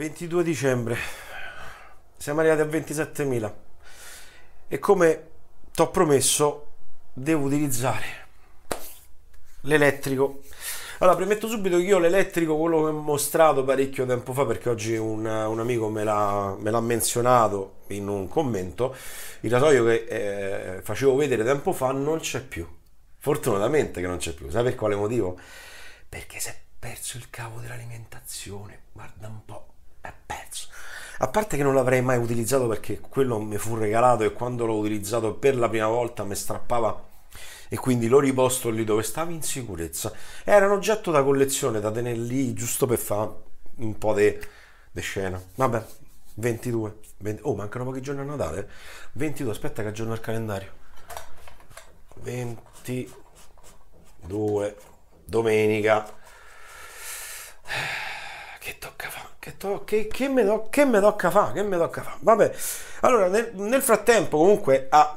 22 dicembre, siamo arrivati a 27.000 e come ti ho promesso devo utilizzare l'elettrico. Allora, premetto subito che io l'elettrico, quello che ho mostrato parecchio tempo fa, perché oggi un, un amico me l'ha, me l'ha, menzionato in un commento, il rasoio che eh, facevo vedere tempo fa non c'è più. Fortunatamente che non c'è più. Sai per quale motivo? Perché si è perso il cavo dell'alimentazione. Guarda un po', è perso. A parte che non l'avrei mai utilizzato perché quello mi fu regalato e quando l'ho utilizzato per la prima volta mi strappava e quindi l'ho riposto lì dove stavo in sicurezza. Era un oggetto da collezione da tenere lì giusto per fare un po' di scena. Vabbè, 22. 20, oh, mancano pochi giorni a Natale. 22, aspetta che aggiorno il calendario. 22, domenica. Che fare? Che, che, me do- che me tocca fare? Che me tocca fare? Vabbè, allora nel, nel frattempo comunque a,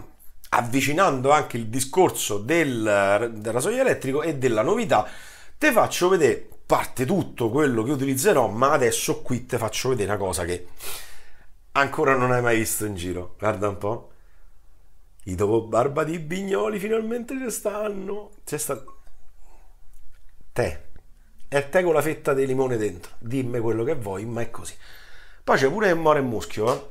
avvicinando anche il discorso del, del rasoio elettrico e della novità, te faccio vedere parte tutto quello che utilizzerò, ma adesso qui te faccio vedere una cosa che ancora non hai mai visto in giro. Guarda un po'. I dopo barba di bignoli finalmente ci stanno. C'è sta... Te e te la fetta di limone dentro. Dimmi quello che vuoi, ma è così. Poi c'è pure il more muschio, eh?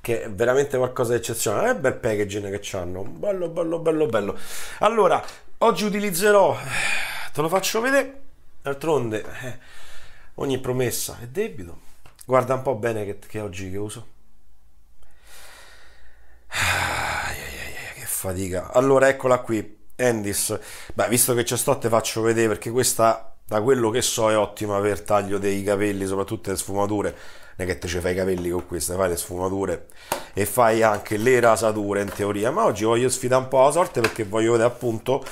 che è veramente qualcosa di eccezionale. È bel packaging che hanno. Bello, bello, bello, bello. Allora, oggi utilizzerò, te lo faccio vedere. D'altronde, eh, ogni promessa è debito. Guarda un po' bene che, che oggi che uso. Ah, che fatica. Allora, eccola qui Endis, beh, visto che c'è sto te faccio vedere perché questa, da quello che so, è ottima per taglio dei capelli, soprattutto le sfumature. Non è che te ci fai i capelli con queste, fai le sfumature e fai anche le rasature in teoria. Ma oggi voglio sfidare un po' la sorte perché voglio vedere appunto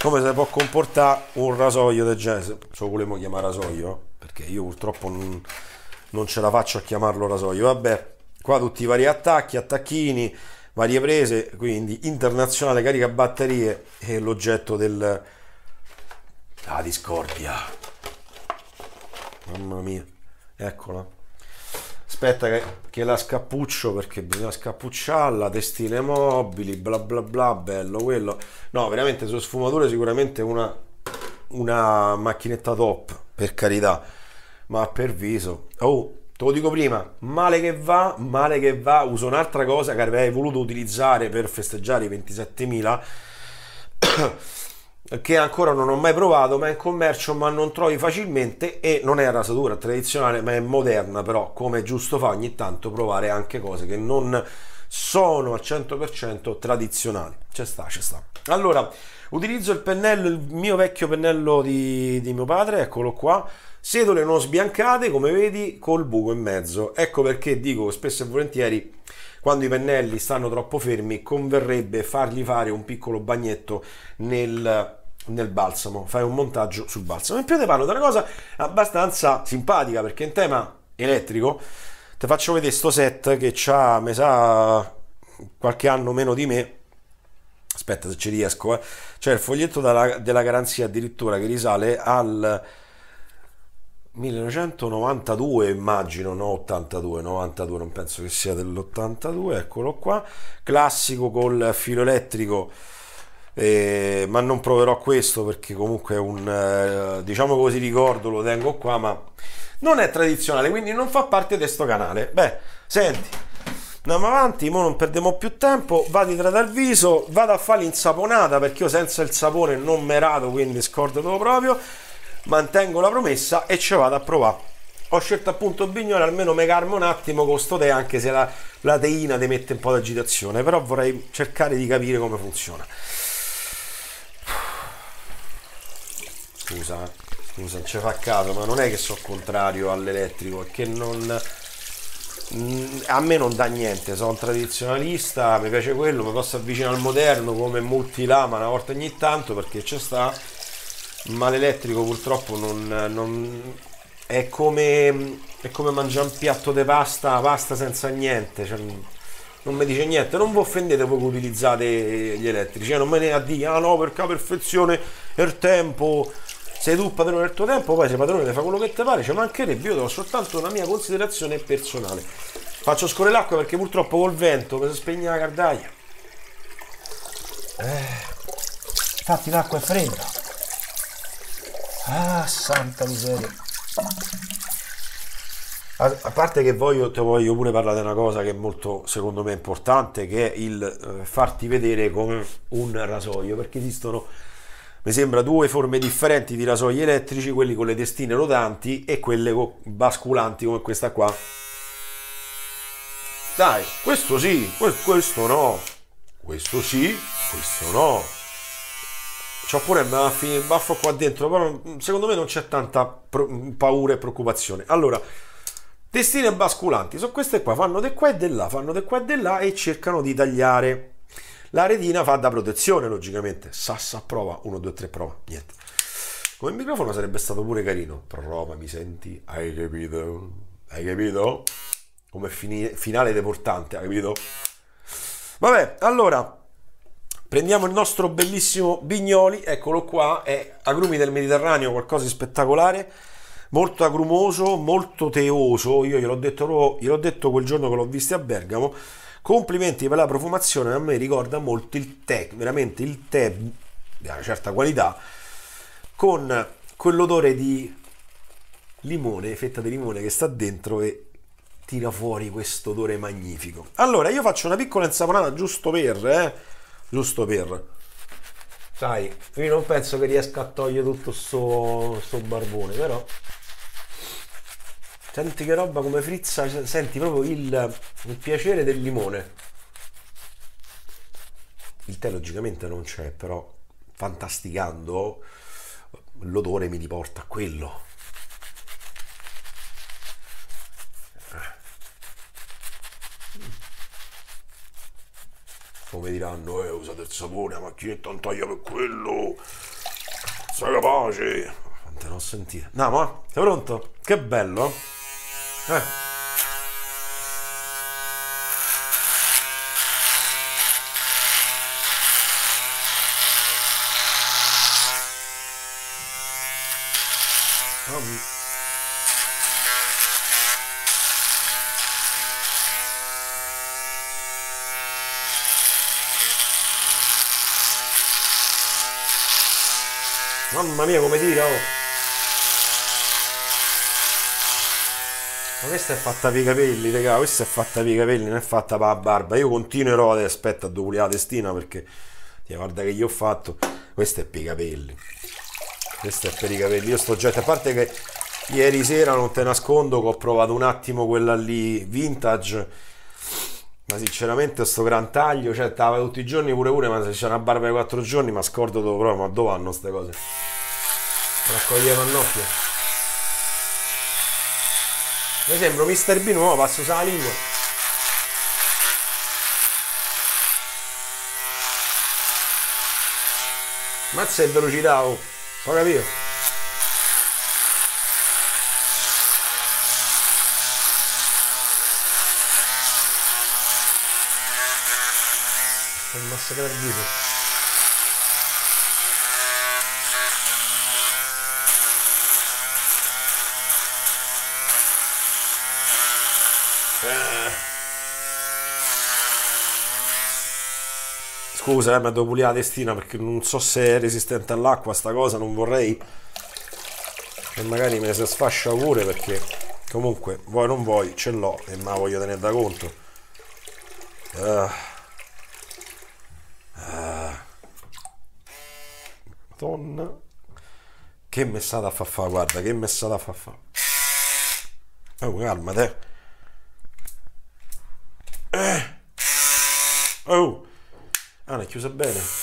come si può comportare un rasoio del genere. Se lo volevo chiamare rasoio, perché io purtroppo non, non ce la faccio a chiamarlo rasoio. Vabbè, qua tutti i vari attacchi, attacchini varie prese, quindi internazionale carica batterie e l'oggetto del la discordia. Mamma mia, eccola. Aspetta che, che, la scappuccio perché bisogna scappucciarla, testine mobili, bla bla bla, bello quello. No, veramente su sfumature sicuramente una, una macchinetta top, per carità, ma per viso. Oh, Te lo dico prima, male che va, male che va, uso un'altra cosa che avrei voluto utilizzare per festeggiare i 27.000 che ancora non ho mai provato, ma è in commercio, ma non trovi facilmente e non è rasatura tradizionale, ma è moderna, però come giusto fa ogni tanto provare anche cose che non sono al 100% tradizionali. C'è sta, c'è sta. Allora, utilizzo il pennello, il mio vecchio pennello di, di mio padre, eccolo qua Setole non sbiancate, come vedi, col buco in mezzo. Ecco perché dico spesso e volentieri quando i pennelli stanno troppo fermi converrebbe fargli fare un piccolo bagnetto nel, nel balsamo, fai un montaggio sul balsamo. In più ti parlo di una cosa abbastanza simpatica perché in tema elettrico ti faccio vedere sto set che ha, mi sa, qualche anno meno di me. Aspetta se ci riesco, eh. C'è il foglietto della garanzia addirittura che risale al 1992 immagino, no 82, 92 non penso che sia dell'82, eccolo qua, classico col filo elettrico, eh, ma non proverò questo perché comunque è un, eh, diciamo così ricordo, lo tengo qua, ma non è tradizionale, quindi non fa parte di questo canale. Beh, senti, andiamo avanti, mo non perdiamo più tempo, vado a idratare il viso, vado a fare l'insaponata perché io senza il sapone non merato, quindi scordatelo proprio mantengo la promessa e ci vado a provare. Ho scelto appunto Bignone, almeno me calmo un attimo con sto tè, anche se la, la teina ti mette un po' di agitazione, però vorrei cercare di capire come funziona. Scusa, scusa, non ci fa caso, ma non è che sono contrario all'elettrico, è che non mm, a me non dà niente, sono un tradizionalista, mi piace quello, mi posso avvicinare al moderno come multilama una volta ogni tanto perché c'è sta ma l'elettrico purtroppo non, non è, come, è come mangiare un piatto di pasta, pasta senza niente. Cioè, non mi dice niente, non vi offendete voi che utilizzate gli elettrici, cioè, non me ne a dire, ah no, perché perfezione il tempo. sei tu padrone del tuo tempo, poi sei padrone fa quello che ti pare, ci mancherebbe, io do soltanto una mia considerazione personale. Faccio scorrere l'acqua perché purtroppo col vento mi si spegne la cardaglia. Eh, infatti l'acqua è fredda. Ah, santa miseria. A, a parte che voglio, te voglio pure parlare di una cosa che è molto, secondo me, importante, che è il eh, farti vedere come un rasoio, perché esistono, mi sembra, due forme differenti di rasoi elettrici, quelli con le testine rotanti e quelle basculanti come questa qua. Dai, questo sì, questo no, questo sì, questo no. C'ho pure il baffo qua dentro, però secondo me non c'è tanta paura e preoccupazione. Allora, Testine basculanti, sono queste qua, fanno di qua e di là, fanno di qua e di là e cercano di tagliare. La retina fa da protezione, logicamente. Sassa prova, 1, 2, 3 prova, niente. Come microfono sarebbe stato pure carino. Prova, mi senti? Hai capito? Hai capito? Come finale deportante, hai capito? Vabbè, allora, prendiamo il nostro bellissimo Bignoli, eccolo qua, è agrumi del Mediterraneo, qualcosa di spettacolare molto agrumoso, molto teoso. Io gliel'ho detto, gliel'ho detto quel giorno che l'ho visto a Bergamo. Complimenti per la profumazione, a me ricorda molto il tè, veramente il tè di una certa qualità, con quell'odore di limone, fetta di limone che sta dentro e tira fuori questo odore magnifico. Allora, io faccio una piccola insaponata giusto per, eh, giusto per. Sai, io non penso che riesca a togliere tutto sto, sto barbone, però Senti che roba come frizza, senti proprio il, il piacere del limone. Il tè logicamente non c'è, però fantasticando l'odore mi riporta a quello. Come diranno, eh, usate il sapone, la macchinetta non taglia per quello. Sei capace. Non te l'ho sentito. No, ma sei pronto? Che bello. Eh. Mamma mia come tira oh. Ma questa è fatta per i capelli, raga, questa è fatta per i capelli, non è fatta per la barba. Io continuerò ad aspetta a duplicare la testina perché ti guarda che gli ho fatto. Questo è per i capelli. Questo è per i capelli. Io sto già, a parte che ieri sera non te nascondo che ho provato un attimo quella lì vintage. Ma sinceramente sto gran taglio, cioè stava tutti i giorni pure pure, ma se c'è una barba di 4 giorni, ma scordo dove proprio, ma dove vanno queste cose? Raccoglie Pannocchio. Mi sembra Mr. B nuovo, passo sulla lingua. Mazza è velocità, oh. Ho capito? È massacrato il viso. Scusa, eh, ma devo pulire la testina perché non so se è resistente all'acqua sta cosa, non vorrei che magari me ne si sfascia pure perché comunque vuoi non vuoi ce l'ho e me la voglio tenere da conto. Uh. Madonna. Che messata fa fa, guarda, che messata fa fa. Oh, calma te. Eh. Oh. Ah, l'hai chiusa bene.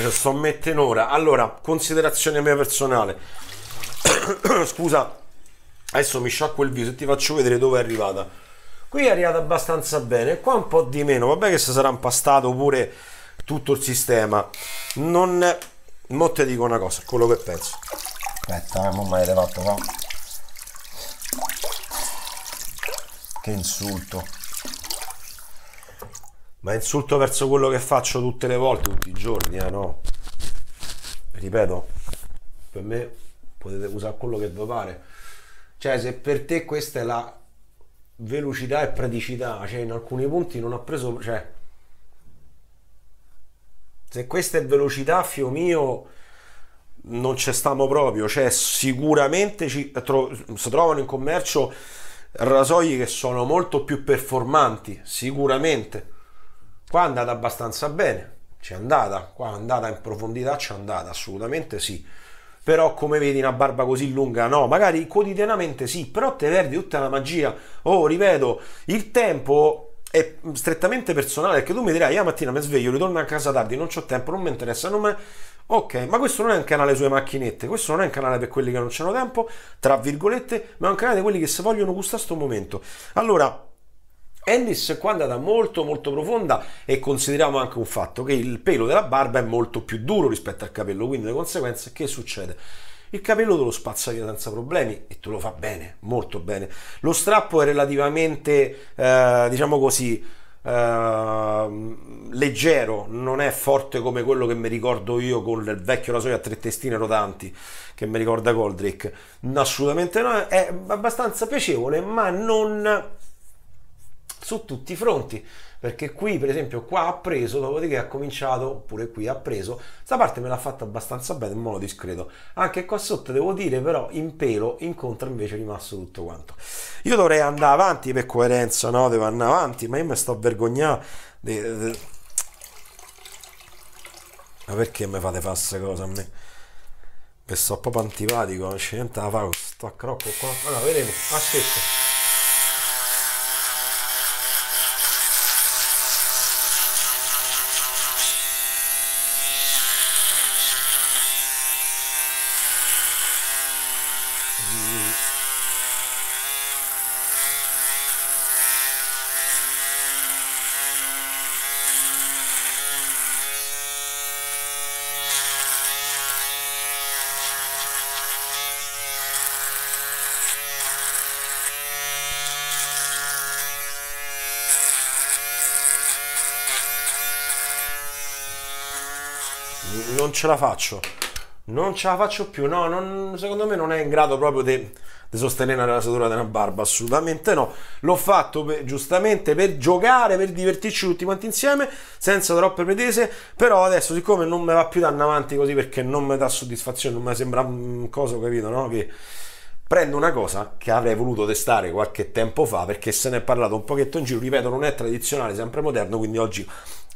Cioè, sto a mettere un'ora allora considerazione mia personale. Scusa adesso mi sciacquo il viso e ti faccio vedere dove è arrivata. Qui è arrivata abbastanza bene qua un po' di meno. Vabbè che si sarà impastato pure tutto il sistema. Non mo te dico una cosa quello che penso. Aspetta eh, mo mi avete fatto fa che insulto ma insulto verso quello che faccio tutte le volte tutti i giorni eh no? Ripeto per me potete usare quello che vi pare. Cioè se per te questa è la velocità e praticità cioè in alcuni punti non ha preso cioè se questa è velocità fio mio non ci stiamo proprio. Cioè sicuramente ci, tro, si trovano in commercio rasoi che sono molto più performanti sicuramente qua è andata abbastanza bene c'è andata qua è andata in profondità c'è andata assolutamente sì però come vedi una barba così lunga no, magari quotidianamente sì, però te perdi tutta la magia. Oh, ripeto, il tempo è strettamente personale perché tu mi dirai, io mattina mi sveglio, ritorno a casa tardi, non ho tempo, non mi interessa, non me... Ok, ma questo non è un canale sulle macchinette, questo non è un canale per quelli che non hanno tempo, tra virgolette, ma è un canale di quelli che si vogliono gustare sto momento. Allora, Ennis qua è andata molto molto profonda e consideriamo anche un fatto che il pelo della barba è molto più duro rispetto al capello, quindi di conseguenza che succede? Il capello te lo spazza via senza problemi e te lo fa bene, molto bene. Lo strappo è relativamente, eh, diciamo così, eh, leggero, non è forte come quello che mi ricordo io con il vecchio rasoio a tre testine rotanti che mi ricorda Goldrake. Assolutamente no, è abbastanza piacevole, ma non su tutti i fronti perché qui per esempio qua ha preso dopodiché ha cominciato oppure qui ha preso. Sta parte me l'ha fatta abbastanza bene in modo discreto anche qua sotto devo dire però in pelo incontra invece è rimasto tutto quanto. Io dovrei andare avanti per coerenza no? Devo andare avanti ma io mi sto de, de... ma perché mi fate fare queste cose a me? Mi sto proprio antipatico non c'è niente da fare sto a crocco qua. Allora vedremo aspetta non ce la faccio. Non ce la faccio più. No, non, secondo me non è in grado proprio di sostenere la rasatura della barba. Assolutamente no. L'ho fatto per, giustamente per giocare, per divertirci tutti quanti insieme, senza troppe pretese. Però adesso, siccome non mi va più da avanti così perché non mi dà soddisfazione, non mi sembra un coso, capito, no? Che prendo una cosa che avrei voluto testare qualche tempo fa perché se ne è parlato un pochetto in giro. Ripeto, non è tradizionale, sempre moderno. Quindi oggi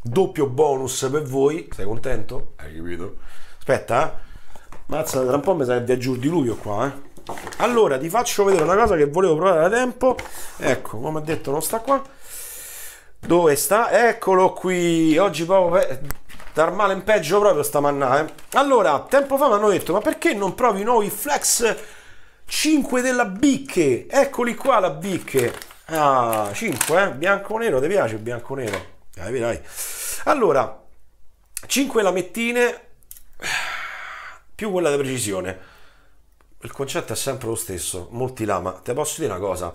doppio bonus per voi. Sei contento? Hai capito? Aspetta, eh. Mazza, tra un po' mi serve giù di luglio qua, eh. Allora, ti faccio vedere una cosa che volevo provare da tempo. Ecco, come ho detto, non sta qua. Dove sta? Eccolo qui. Oggi proprio dar male in peggio proprio sta manna, eh. Allora, tempo fa mi hanno detto, ma perché non provi i nuovi Flex 5 della Bicche? Eccoli qua la Bicche. Ah, 5, eh. Bianco-nero, ti piace il bianco-nero? Dai, dai. Allora, 5 lamettine più quella di precisione. Il concetto è sempre lo stesso, multilama. Te posso dire una cosa,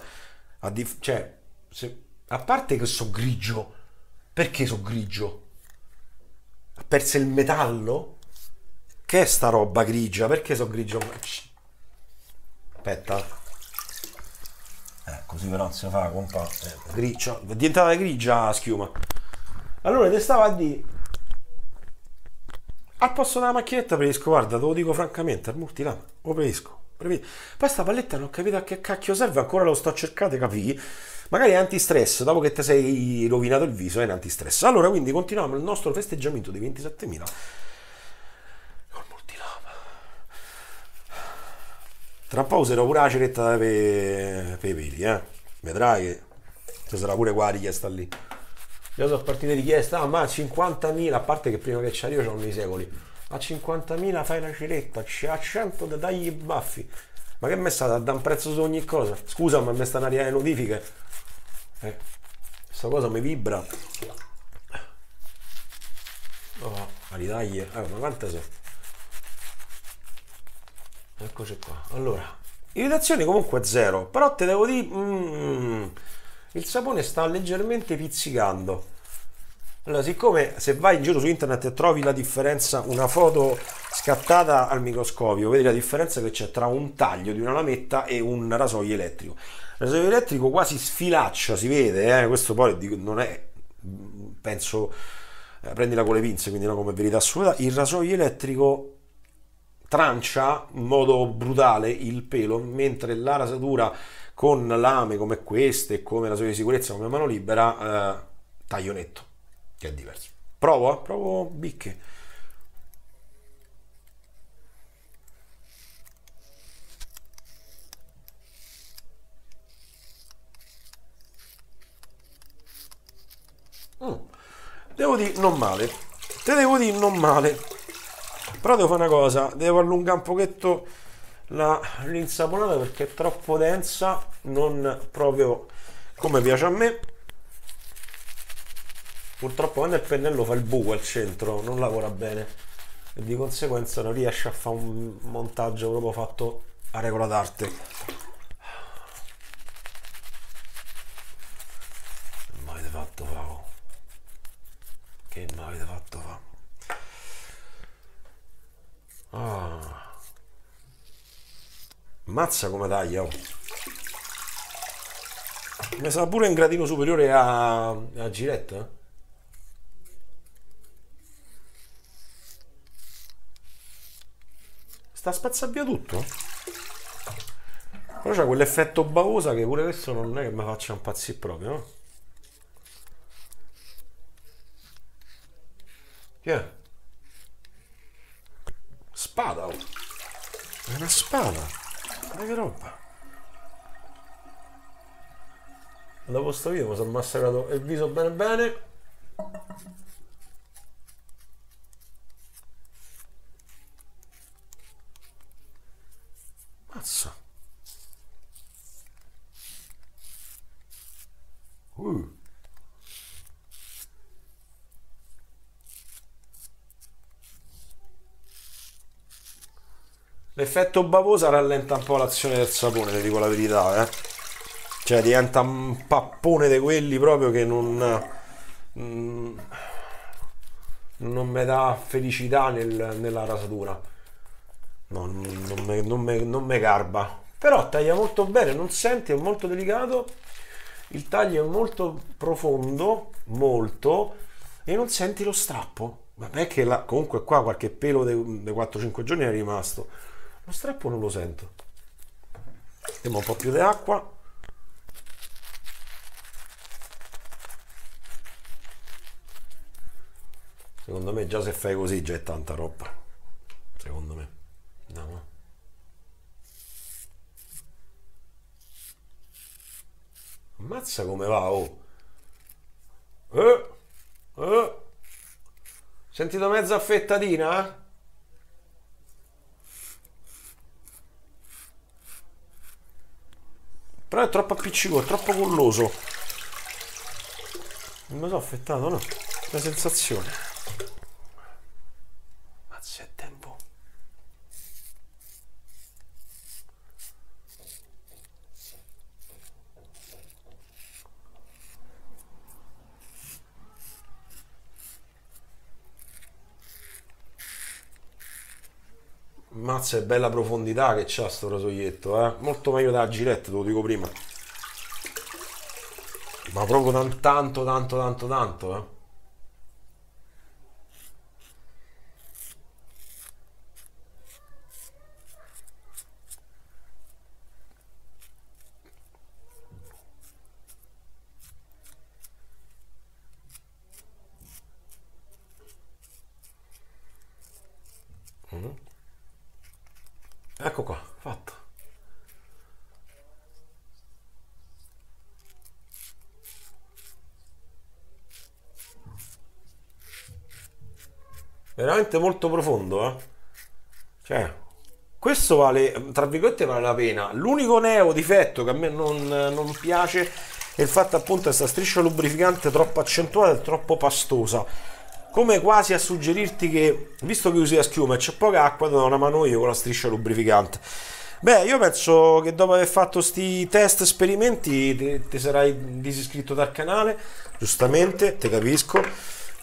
a, dif- cioè, se, a parte che so grigio, perché so grigio? Ha perso il metallo? Che è sta roba grigia? Perché so grigio? Aspetta. Eh, così però non si fa, compa. Eh, grigia. Diventava grigia la schiuma. Allora ti stavo a dire al posto della macchinetta preferisco, guarda, te lo dico francamente, al multilama, lo preferisco. Poi sta palletta non ho capito a che cacchio serve, ancora lo sto cercando capire. Magari è antistress, dopo che ti sei rovinato il viso è un antistress. Allora, quindi continuiamo il nostro festeggiamento di 27.000 col multilama. Tra un po' userò pure la ceretta per i peli, eh. Vedrai che ci sarà pure qua la richiesta lì. Già sono partite richieste, ah, ma 50.000, a parte che prima che ci arrivo c'erano i secoli, a 50.000 fai la ciletta, a 100 da dagli i baffi. Ma che mi è stata a un prezzo su ogni cosa? Scusa, ma mi stanno arrivando le notifiche. Eh, questa cosa mi vibra. Oh, ma ridaglie. Eh, ma quante sono? Eccoci qua. Allora, irritazioni comunque zero, però te devo dire... Mm, il sapone sta leggermente pizzicando. Allora, siccome se vai in giro su internet e trovi la differenza, una foto scattata al microscopio, vedi la differenza che c'è tra un taglio di una lametta e un rasoio elettrico. Il rasoio elettrico quasi sfilaccia, si vede, eh? questo poi non è, penso, eh, prendila con le pinze, quindi non come verità assoluta. Il rasoio elettrico trancia in modo brutale il pelo, mentre la rasatura con lame come queste, come la sua di sicurezza, come mano libera, eh, taglio netto, che è diverso. Provo, eh? provo bicche. Mm. Devo dire non male, te devo dire non male, però devo fare una cosa, devo allungare un pochetto l'insaponata perché è troppo densa non proprio come piace a me. Purtroppo quando il pennello fa il buco al centro non lavora bene e di conseguenza non riesce a fare un montaggio proprio fatto a regola d'arte che mi avete fatto fa che mi avete fatto fa ah Mazza come taglia. Oh. Mi sa pure un gradino superiore a, a Giretta. Eh? Sta spazza via tutto? Però c'è quell'effetto bavosa che pure questo non è che mi faccia impazzire proprio, no? Che è? Spada, oh. È una spada. Ma che roba? Dopo sto video mi sono massacrato il viso bene bene. Mazza. Uh. L'effetto bavosa rallenta un po' l'azione del sapone, ti dico la verità, eh. Cioè diventa un pappone di quelli proprio che non... Mm, non mi dà felicità nel, nella rasatura. No, non mi, non, me, non me garba. Però taglia molto bene, non senti, è molto delicato. Il taglio è molto profondo, molto, e non senti lo strappo. Vabbè che la, comunque qua qualche pelo dei 4-5 giorni è rimasto lo strappo non lo sento. Mettiamo un po' più di acqua. Secondo me già se fai così già è tanta roba. Secondo me. No ammazza come va oh. Eh, eh. sentito mezza affettatina eh? Però è troppo appiccicoso, troppo colloso. Non mi sono affettato, no? La sensazione. Mazza è tempo. Mazza è bella profondità che c'ha sto rasoietto, eh? Molto meglio da Gillette, te lo dico prima. Ma proprio tanto, tanto, tanto, tanto, eh? Ecco qua, fatto. Veramente molto profondo, eh? Cioè, questo vale, tra virgolette, vale la pena. L'unico neo difetto che a me non, non piace è il fatto appunto che questa striscia lubrificante troppo accentuata e troppo pastosa. Come quasi a suggerirti che, visto che usi la schiuma e c'è poca acqua, do una mano io con la striscia lubrificante. Beh, io penso che dopo aver fatto questi test esperimenti ti, sarai disiscritto dal canale, giustamente, te capisco,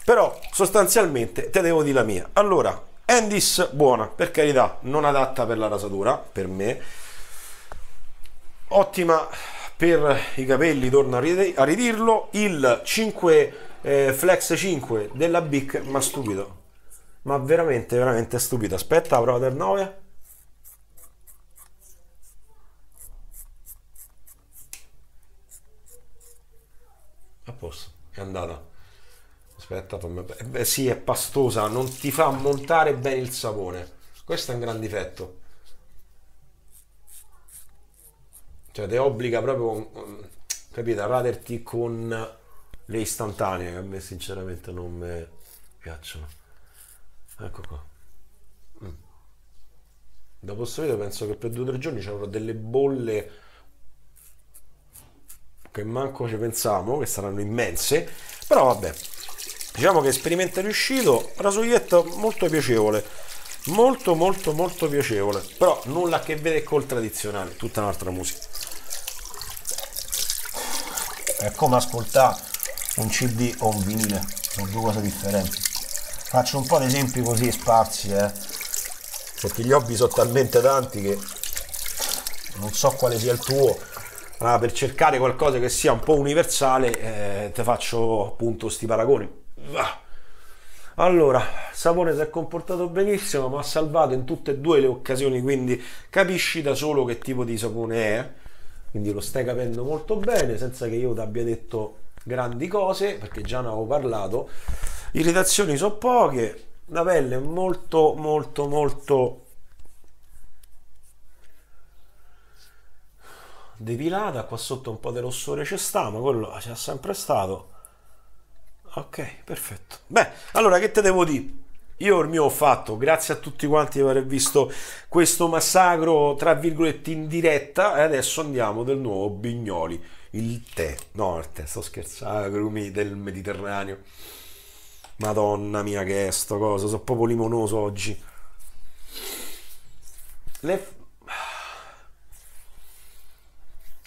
però sostanzialmente te devo dire la mia. Allora, Endis buona, per carità, non adatta per la rasatura, per me. Ottima per i capelli, torno a ridirlo. Il 5 eh, Flex 5 della Bic, ma stupido. Ma veramente, veramente stupido. Aspetta, la prova del 9. A posto, è andata. Aspetta, fammi... Eh, beh, sì, è pastosa, non ti fa montare bene il sapone. Questo è un gran difetto. Cioè, ti obbliga proprio, capito, a raderti con le istantanee, che a me sinceramente non mi piacciono. Ecco qua. Mm. Dopo questo video penso che per due o tre giorni c'avrò delle bolle che manco ci pensavo, che saranno immense, però vabbè, diciamo che esperimento è riuscito, rasoietto molto piacevole, molto molto molto piacevole, però nulla a che vedere col tradizionale, tutta un'altra musica. È come ascoltare un CD o un vinile, sono due cose differenti. Faccio un po' di esempi così sparsi, eh, perché gli hobby sono talmente tanti che non so quale sia il tuo, ma per cercare qualcosa che sia un po' universale eh, ti faccio appunto sti paragoni. Allora, Sapone si è comportato benissimo, ma ha salvato in tutte e due le occasioni, quindi capisci da solo che tipo di sapone è. Quindi lo stai capendo molto bene, senza che io ti abbia detto grandi cose, perché già ne avevo parlato. Irritazioni sono poche, la pelle è molto, molto, molto depilata, qua sotto un po' di rossore c'è sta, ma quello c'è sempre stato. Ok, perfetto. Beh, allora che te devo dire? Io il mio ho fatto, grazie a tutti quanti per aver visto questo massacro, tra virgolette, in diretta, e adesso andiamo del nuovo Bignoli, il tè, no il tè, sto scherzando, agrumi del Mediterraneo. Madonna mia che è sto cosa, sono proprio limonoso oggi. Le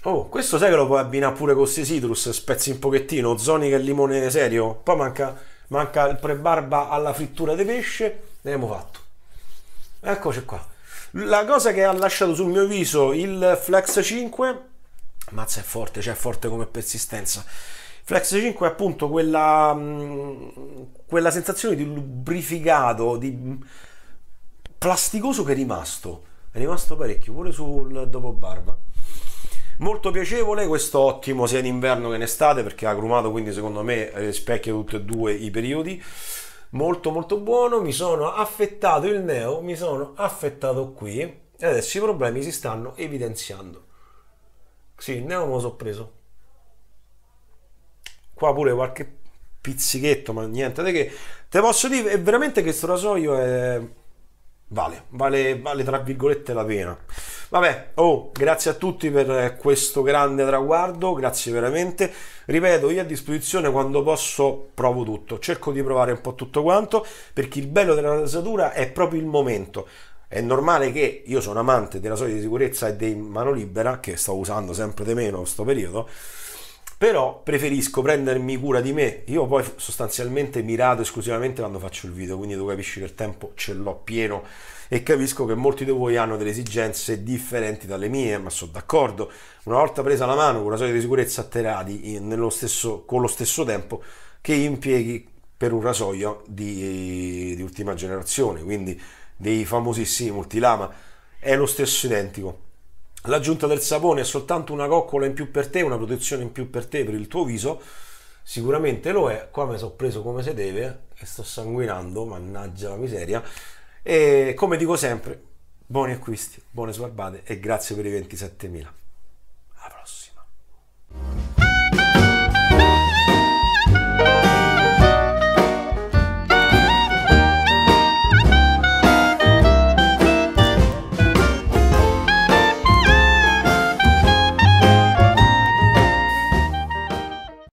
Oh, questo sai che lo puoi abbinare pure con questi citrus, spezzi un pochettino, zonica e limone serio. Poi manca, manca il prebarba alla frittura di pesce e abbiamo fatto. Eccoci qua. La cosa che ha lasciato sul mio viso il Flex 5, mazza è forte, cioè è forte come persistenza. Flex 5 è appunto quella, mm, quella sensazione di lubrificato, di plasticoso che è rimasto. È rimasto parecchio, pure sul dopo barba. Molto piacevole, questo ottimo sia in inverno che in estate perché ha agrumato quindi secondo me rispecchia tutti e due i periodi. Molto molto buono, mi sono affettato il neo, mi sono affettato qui e adesso i problemi si stanno evidenziando. Sì, il neo me lo so preso. Qua pure qualche pizzichetto, ma niente. Te, che, te posso dire è veramente che questo rasoio è vale, vale, vale tra virgolette la pena. Vabbè, oh, grazie a tutti per questo grande traguardo, grazie veramente. Ripeto, io a disposizione quando posso provo tutto, cerco di provare un po' tutto quanto, perché il bello della rasatura è proprio il momento. È normale che io sono amante della solita sicurezza e dei mano libera, che sto usando sempre di meno in questo periodo, però preferisco prendermi cura di me. Io poi sostanzialmente mi rado esclusivamente quando faccio il video, quindi tu capisci che il tempo ce l'ho pieno e capisco che molti di voi hanno delle esigenze differenti dalle mie, ma sono d'accordo. Una volta presa la mano con una solita di sicurezza atterrati nello stesso, con lo stesso tempo che impieghi per un rasoio di, di ultima generazione, quindi dei famosissimi multilama, è lo stesso identico L'aggiunta del sapone è soltanto una coccola in più per te, una protezione in più per te, per il tuo viso. Sicuramente lo è. Qua mi sono preso come si deve e sto sanguinando, mannaggia la miseria. E come dico sempre, buoni acquisti, buone sbarbate e grazie per i 27.000.